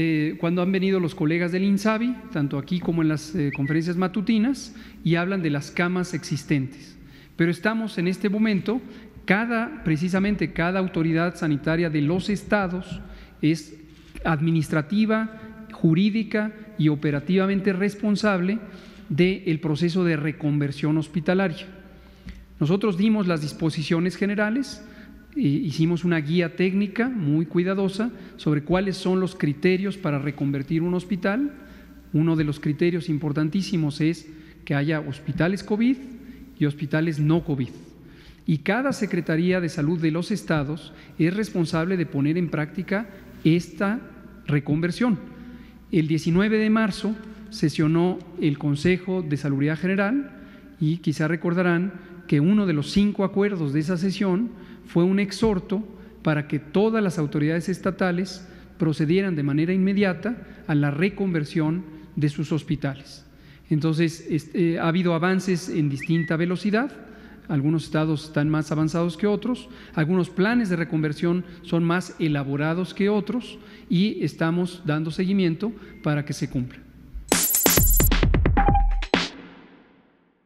eh, cuando han venido los colegas del INSABI, tanto aquí como en las eh, conferencias matutinas, y hablan de las camas existentes. Pero estamos en este momento, cada, precisamente cada autoridad sanitaria de los estados es administrativa, jurídica y operativamente responsable del proceso de reconversión hospitalaria. Nosotros dimos las disposiciones generales, hicimos una guía técnica muy cuidadosa sobre cuáles son los criterios para reconvertir un hospital. Uno de los criterios importantísimos es que haya hospitales COVID y hospitales no COVID. Y cada Secretaría de Salud de los estados es responsable de poner en práctica esta reconversión. El 19 de marzo sesionó el Consejo de Salubridad General y quizá recordarán que uno de los cinco acuerdos de esa sesión fue un exhorto para que todas las autoridades estatales procedieran de manera inmediata a la reconversión de sus hospitales. Entonces, este, ha habido avances en distinta velocidad, algunos estados están más avanzados que otros, algunos planes de reconversión son más elaborados que otros y estamos dando seguimiento para que se cumplan.